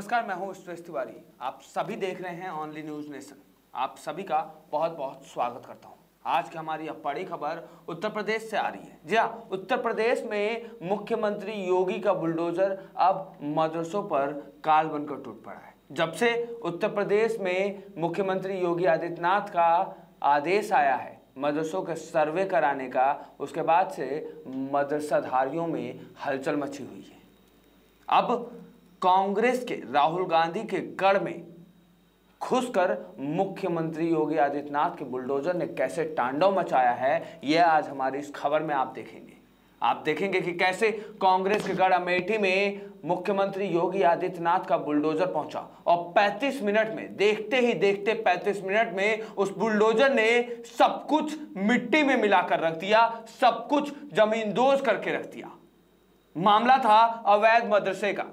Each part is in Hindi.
नमस्कार, मैं हूँ सुरेश तिवारी। आप सभी देख रहे हैं ऑनली न्यूज़ नेशन आप सभी का बहुत बहुत स्वागत करता हूँ। आज की हमारी यह बड़ी खबर उत्तर प्रदेश से आ रही है। जी हाँ उत्तर प्रदेश में मुख्यमंत्री योगी का बुलडोजर अब मदरसों पर काल बनकर टूट पड़ा है। जब से उत्तर प्रदेश में मुख्यमंत्री योगी आदित्यनाथ का आदेश आया है मदरसों के सर्वे कराने का, उसके बाद से मदरसाधारियों में हलचल मची हुई है। अब कांग्रेस के, राहुल गांधी के गढ़ में घुसकर मुख्यमंत्री योगी आदित्यनाथ के बुलडोजर ने कैसे तांडव मचाया है, यह आज हमारी इस खबर में आप देखेंगे। आप देखेंगे कि कैसे कांग्रेस के गढ़ अमेठी में मुख्यमंत्री योगी आदित्यनाथ का बुलडोजर पहुँचा और 35 मिनट में, देखते ही देखते 35 मिनट में उस बुलडोजर ने सब कुछ मिट्टी में मिलाकर रख दिया, सब कुछ जमींदोज करके रख दिया। मामला था अवैध मदरसे का।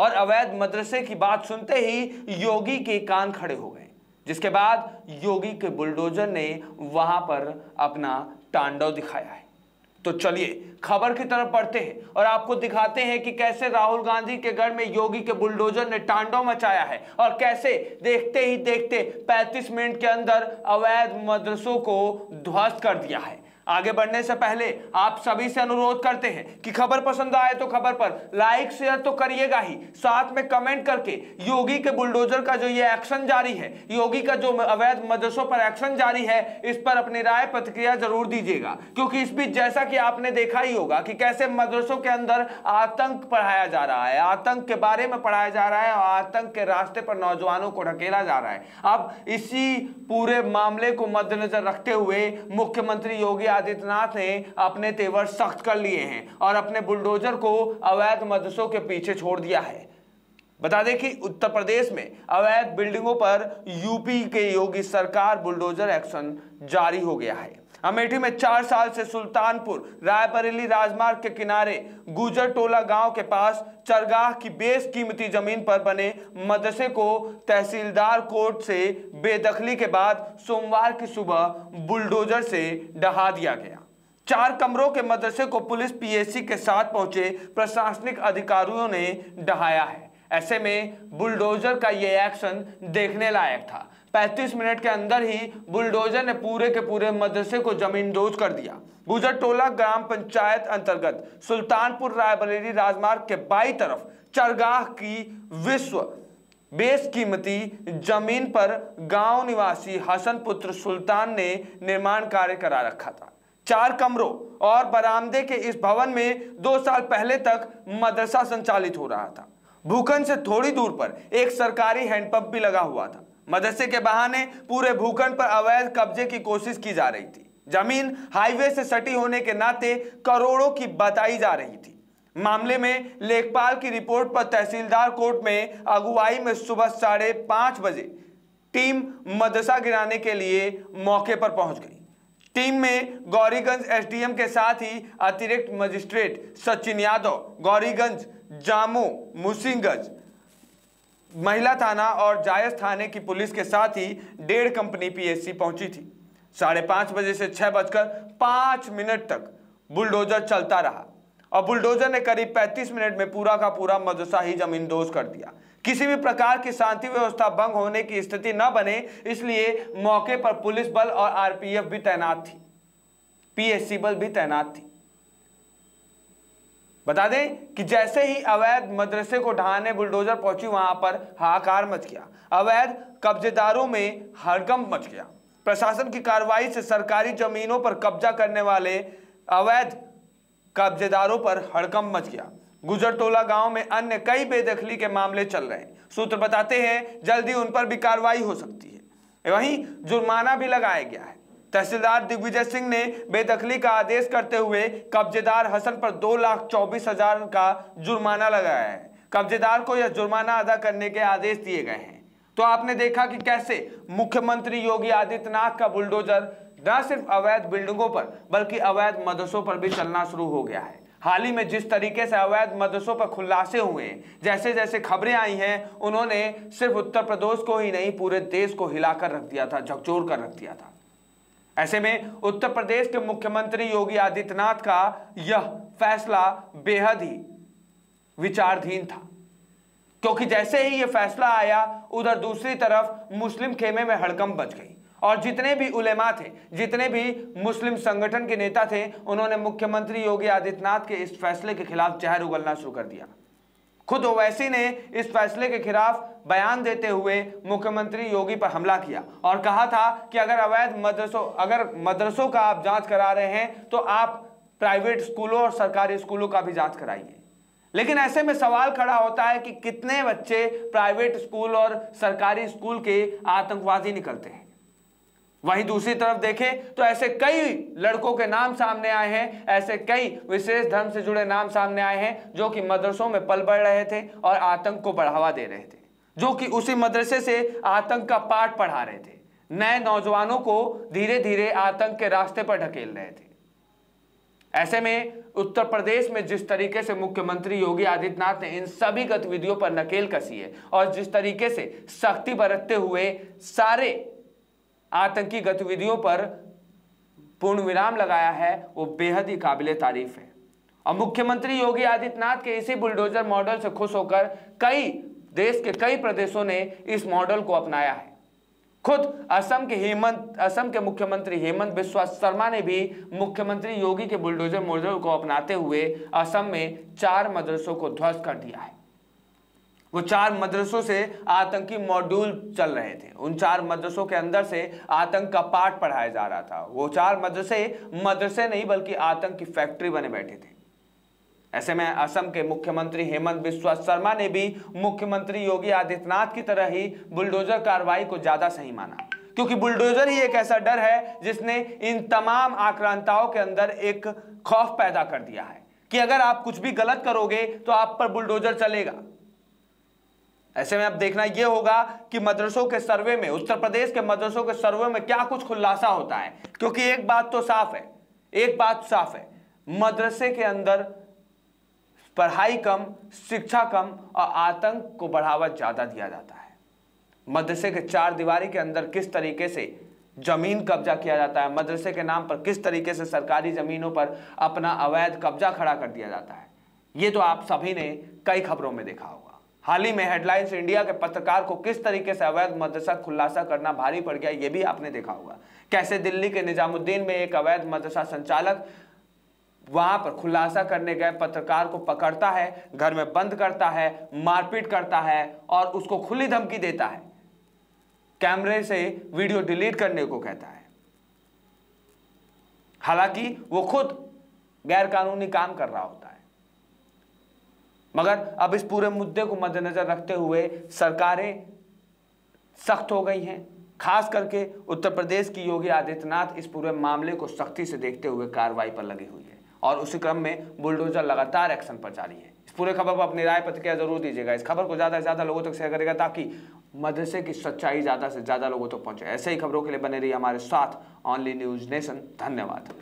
और अवैध मदरसे की बात सुनते ही योगी के कान खड़े हो गए। जिसके बाद योगी के बुलडोजर ने वहाँ पर अपना तांडव दिखाया है। तो चलिए, खबर की तरफ़ पढ़ते हैं और आपको दिखाते हैं कि कैसे राहुल गांधी के घर में योगी के बुलडोजर ने तांडव मचाया है और कैसे देखते ही देखते 35 मिनट के अंदर अवैध मदरसों को ध्वस्त कर दिया है। आगे बढ़ने से पहले आप सभी से अनुरोध करते हैं कि खबर पसंद आए तो खबर पर लाइक, शेयर तो करिएगा ही। साथ में कमेंट करके योगी के बुलडोजर का जो ये एक्शन जारी है, योगी का जो अवैध मदरसों पर एक्शन जारी है, इस पर अपनी राय प्रतिक्रिया ज़रूर दीजिएगा। क्योंकि इस बीच जैसा कि आपने देखा ही होगा कि कैसे मदरसों के अंदर आतंक पढ़ाया जा रहा है। आतंक के बारे में पढ़ाया जा रहा है और आतंक के रास्ते पर नौजवानों को ढकेला जा रहा है। अब इसी पूरे मामले को मद्देनजर रखते हुए मुख्यमंत्री योगी आदित्यनाथ ने अपने तेवर सख्त कर लिए हैं और अपने बुलडोजर को अवैध मदरसों के पीछे छोड़ दिया है। बता दें कि उत्तर प्रदेश में अवैध बिल्डिंगों पर यूपी के योगी सरकार बुलडोजर एक्शन जारी हो गया है। अमेठी में चार साल से सुल्तानपुर, रायबरेली राजमार्ग के किनारे, गुजर टोला गाँव के पास चरगाह की बेस कीमती ज़मीन पर बने मदरसे को तहसीलदार कोर्ट से बेदखली के बाद सोमवार की सुबह बुलडोजर से डहा दिया गया। चार कमरों के मदरसे को पुलिस पीएससी के साथ पहुँचे प्रशासनिक अधिकारियों ने डहाया है। ऐसे में बुलडोजर का यह एक्शन देखने लायक था। 35 मिनट के अंदर ही बुलडोजर ने पूरे के पूरे मदरसे को जमींदोज कर दिया। गुजर टोला ग्राम पंचायत अंतर्गत सुल्तानपुर रायबरेली राजमार्ग के बाई तरफ़ चरगाह की विश्व बेस कीमती ज़मीन पर गाँव निवासी हसन पुत्र सुल्तान ने निर्माण कार्य करा रखा था। चार कमरों और बरामदे के इस भवन में दो साल पहले तक मदरसा संचालित हो रहा था। भूखंड से थोड़ी दूर पर एक सरकारी हैंडपंप भी लगा हुआ था। मदरसे के बहाने पूरे भूखंड पर अवैध कब्जे की कोशिश की जा रही थी। ज़मीन हाईवे से सटी होने के नाते करोड़ों की बताई जा रही थी। मामले में लेखपाल की रिपोर्ट पर तहसीलदार कोर्ट में अगुवाई में सुबह साढ़े पाँच बजे टीम मदरसा गिराने के लिए मौके पर पहुँच गई। टीम में गौरीगंज एसडीएम के साथ ही अतिरिक्त मजिस्ट्रेट सचिन यादव, गौरीगंज जामो मुसिंगंज महिला थाना और जायज़ थाने की पुलिस के साथ ही डेढ़ कंपनी पीएससी पहुँची थी। साढ़े पाँच बजे से छह बजकर पाँच मिनट तक बुलडोजर चलता रहा और बुलडोजर ने करीब 35 मिनट में पूरा का पूरा मदरसा ही ज़मीन जमींदोज कर दिया। किसी भी प्रकार की शांति व्यवस्था भंग होने की स्थिति न बने, इसलिए मौके पर पुलिस बल और आरपीएफ भी तैनात थी। पीएससी बल भी तैनात थी। बता दें कि जैसे ही अवैध मदरसे को ढहाने बुलडोजर पहुँची, वहाँ पर हाहाकार मच गया। अवैध कब्जेदारों में हड़कंप मच गया। प्रशासन की कार्रवाई से सरकारी जमीनों पर कब्जा करने वाले अवैध कब्जेदारों पर हड़कंप मच गया। गुजरटोला गाँव में अन्य कई बेदखली के मामले चल रहे हैं। सूत्र बताते हैं, जल्दी उन पर भी कार्रवाई हो सकती है। वहीं जुर्माना भी लगाया गया है। तहसीलदार दिग्विजय सिंह ने बेदखली का आदेश करते हुए कब्जेदार हसन पर दो लाख चौबीस हज़ार का जुर्माना लगाया है। कब्जेदार को यह जुर्माना अदा करने के आदेश दिए गए हैं। तो आपने देखा कि कैसे मुख्यमंत्री योगी आदित्यनाथ का बुलडोजर न सिर्फ़ अवैध बिल्डिंगों पर, बल्कि अवैध मदरसों पर भी चलना शुरू हो गया है। हाल ही में जिस तरीके से अवैध मदरसों पर खुलासे हुए जैसे जैसे खबरें आई हैं, उन्होंने सिर्फ़ उत्तर प्रदेश को ही नहीं, पूरे देश को हिलाकर रख दिया था, झकझोर कर रख दिया था। ऐसे में उत्तर प्रदेश के मुख्यमंत्री योगी आदित्यनाथ का यह फैसला बेहद ही विचारधीन था। क्योंकि जैसे ही ये फैसला आया, उधर दूसरी तरफ़ मुस्लिम खेमे में हड़कंप बच गई। और जितने भी उलेमा थे, जितने भी मुस्लिम संगठन के नेता थे, उन्होंने मुख्यमंत्री योगी आदित्यनाथ के इस फैसले के खिलाफ जहर उगलना शुरू कर दिया। खुद ओवैसी ने इस फैसले के खिलाफ बयान देते हुए मुख्यमंत्री योगी पर हमला किया और कहा था कि अगर अवैध मदरसों, अगर मदरसों का आप जाँच करा रहे हैं तो आप प्राइवेट स्कूलों और सरकारी स्कूलों का भी जाँच कराइए। लेकिन ऐसे में सवाल खड़ा होता है कि कितने बच्चे प्राइवेट स्कूल और सरकारी स्कूल के आतंकवादी निकलते हैं? वहीं दूसरी तरफ़ देखें तो ऐसे कई लड़कों के नाम सामने आए हैं, ऐसे कई विशेष धर्म से जुड़े नाम सामने आए हैं, जो कि मदरसों में पल बढ़ रहे थे और आतंक को बढ़ावा दे रहे थे, जो कि उसी मदरसे से आतंक का पाठ पढ़ा रहे थे। नए नौजवानों को धीरे धीरे आतंक के रास्ते पर ढकेल रहे थे। ऐसे में उत्तर प्रदेश में जिस तरीके से मुख्यमंत्री योगी आदित्यनाथ ने इन सभी गतिविधियों पर नकेल कसी है, और जिस तरीके से सख्ती बरतते हुए सारे आतंकी गतिविधियों पर पूर्ण विराम लगाया है, वो बेहद ही काबिल तारीफ़ है। और मुख्यमंत्री योगी आदित्यनाथ के इसी बुलडोजर मॉडल से खुश होकर कई देश के कई प्रदेशों ने इस मॉडल को अपनाया है। खुद असम के हेमंत, असम के मुख्यमंत्री हेमंत बिस्वा शर्मा ने भी मुख्यमंत्री योगी के बुलडोजर मॉडल को अपनाते हुए असम में चार मदरसों को ध्वस्त कर दिया है। वो चार मदरसों से आतंकी मॉड्यूल चल रहे थे। उन चार मदरसों के अंदर से आतंक का पाठ पढ़ाया जा रहा था। वो चार मदरसे मदरसे नहीं, बल्कि आतंक की फैक्ट्री बने बैठे थे। ऐसे में असम के मुख्यमंत्री हेमंत बिस्वा शर्मा ने भी मुख्यमंत्री योगी आदित्यनाथ की तरह ही बुलडोजर कार्रवाई को ज़्यादा सही माना। क्योंकि बुलडोजर ही एक ऐसा डर है, जिसने इन तमाम आक्रांताओं के अंदर एक खौफ पैदा कर दिया है। कि अगर आप कुछ भी गलत करोगे तो आप पर बुलडोजर चलेगा। ऐसे में अब देखना यह होगा कि मदरसों के सर्वे में, उत्तर प्रदेश के मदरसों के सर्वे में क्या कुछ खुलासा होता है? क्योंकि एक बात तो साफ़ है, एक बात साफ़ है, मदरसे के अंदर पढ़ाई कम, शिक्षा कम और आतंक को बढ़ावा ज़्यादा दिया जाता है। मदरसे के चार दीवारी के अंदर किस तरीके से ज़मीन कब्जा किया जाता है? मदरसे के नाम पर किस तरीके से सरकारी जमीनों पर अपना अवैध कब्जा खड़ा कर दिया जाता है? ये तो आप सभी ने कई खबरों में देखा होगा। हाल ही में हेडलाइंस इंडिया के पत्रकार को किस तरीके से अवैध मदरसा खुलासा करना भारी पड़ गया, ये भी आपने देखा होगा। कैसे दिल्ली के निजामुद्दीन में एक अवैध मदरसा संचालक वहाँ पर खुलासा करने गए पत्रकार को पकड़ता है, घर में बंद करता है, मारपीट करता है और उसको खुली धमकी देता है। कैमरे से वीडियो डिलीट करने को कहता है। हालाँकि वो खुद गैर कानूनी काम कर रहा होता है। मगर अब इस पूरे मुद्दे को मद्देनजर रखते हुए सरकारें सख्त हो गई हैं। खास करके उत्तर प्रदेश की योगी आदित्यनाथ इस पूरे मामले को सख्ती से देखते हुए कार्रवाई पर लगी हुई है और उसी क्रम में बुलडोजर लगातार एक्शन पर जारी है। इस पूरे खबर पर अपनी राय प्रतिक्रिया ज़रूर दीजिएगा। इस खबर को ज़्यादा से ज़्यादा लोगों तक शेयर करेगा ताकि मदरसे की सच्चाई ज़्यादा से ज़्यादा लोगों तक पहुँचे। ऐसे ही खबरों के लिए बने रही हमारे साथ ऑनली न्यूज़ नेशन। धन्यवाद।